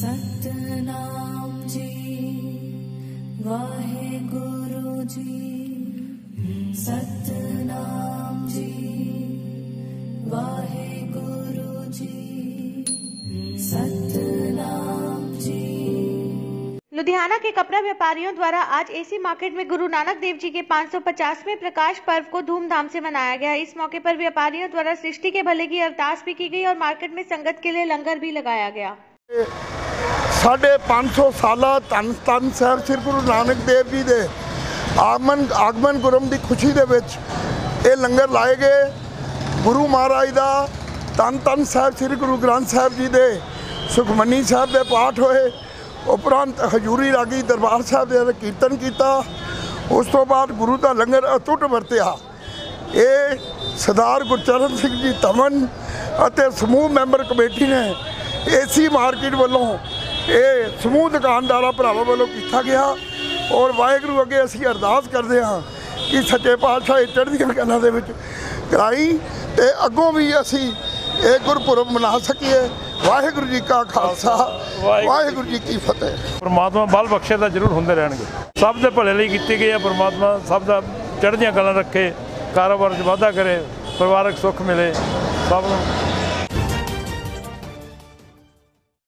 सतनाम जी, वाहे गुरु जी। सतनाम जी, वाहे गुरु जी। सतनाम जी। लुधियाना के कपड़ा व्यापारियों द्वारा आज एसी मार्केट में गुरु नानक देव जी के 550वें प्रकाश पर्व को धूमधाम से मनाया गया। इस मौके पर व्यापारियों द्वारा सृष्टि के भले की अरदास भी की गई और मार्केट में संगत के लिए लंगर भी लगाया गया। ਸਾਡੇ 500 ਸਾਲਾ ਧੰਨ ਧੰਨ ਸਾਹਿਬ ਸ੍ਰੀ ਗੁਰੂ ਨਾਨਕ ਦੇਵ ਜੀ ਦੇ ਆਗਮਨ ਆਗਮਨ ਗੁਰਮ ਦੀ ਖੁਸ਼ੀ ਦੇ ਵਿੱਚ ਇਹ ਲੰਗਰ ਲਾਏ ਗਏ। ਗੁਰੂ ਮਹਾਰਾਜ ਦਾ ਧੰਨ ਧੰਨ ਸਾਹਿਬ ਸ੍ਰੀ ਗੁਰੂ ਗ੍ਰੰਥ ਸਾਹਿਬ ਜੀ ਦੇ ਸੁਖਮਨੀ ਸਾਹਿਬ ਦੇ ਪਾਠ ਹੋਏ। ਉਪਰੰਤ ਹਜੂਰੀ ਰਾਗੀ ਦਰਬਾਰ ਸਾਹਿਬ ਦੇ ਕੀਰਤਨ ਕੀਤਾ। ਉਸ ਤੋਂ ਬਾਅਦ ਗੁਰੂ ਦਾ ਲੰਗਰ ਅਟੁੱਟ ਵਰਤਿਆ। ਇਹ ਸਰਦਾਰ ਗੁਰਚਰਨ ਸਿੰਘ ਜੀ ਤਮਨ ਅਤੇ ਸਮੂਹ ਮੈਂਬਰ ਕਮੇਟੀ ਨੇ ਏਸੀ ਮਾਰਕੀਟ ਵੱਲੋਂ ਇਹ ਸਮੂਹ ਦੁਕਾਨਦਾਰਾਂ ਭਰਾਵਾਂ ਵੱਲੋਂ ਕੀਤਾ ਗਿਆ ਔਰ ਵਾਹਿਗੁਰੂ ਅੱਗੇ ਅਸੀਂ ਅਰਦਾਸ ਕਰਦੇ ਹਾਂ ਕਿ ਸੱਚੇ ਪਾਤਸ਼ਾਹ ਇਹ ਚੜ੍ਹਦੀਆਂ ਕਲਾਂ ਦੇ ਵਿੱਚ ਕਰਾਈ ਤੇ ਅੱਗੋਂ ਵੀ ਅਸੀਂ ਇਹ ਗੁਰਪੁਰਬ ਮਨਾ ਸਕੀਏ। ਵਾਹਿਗੁਰੂ ਜੀ ਕਾ ਖਾਲਸਾ, ਵਾਹਿਗੁਰੂ ਜੀ ਕੀ ਫਤਿਹ। ਪਰਮਾਤਮਾ ਬਲ ਬਖਸ਼ੇ ਤਾਂ ਜ਼ਰੂਰ ਹੁੰਦੇ ਰਹਿਣਗੇ। ਸਭ ਦੇ ਭਲੇ ਲਈ ਕੀਤੀ ਗਈ ਹੈ ਪਰਮਾਤਮਾ, ਸਭ ਦਾ ਚੜ੍ਹਦੀਆਂ ਕਲਾਂ ਰੱਖੇ, ਕਾਰੋਬਾਰ 'ਚ ਵਾਧਾ ਕਰੇ, ਪਰਿਵਾਰਕ ਸੁੱਖ ਮਿਲੇ, ਸਭ ਨੂੰ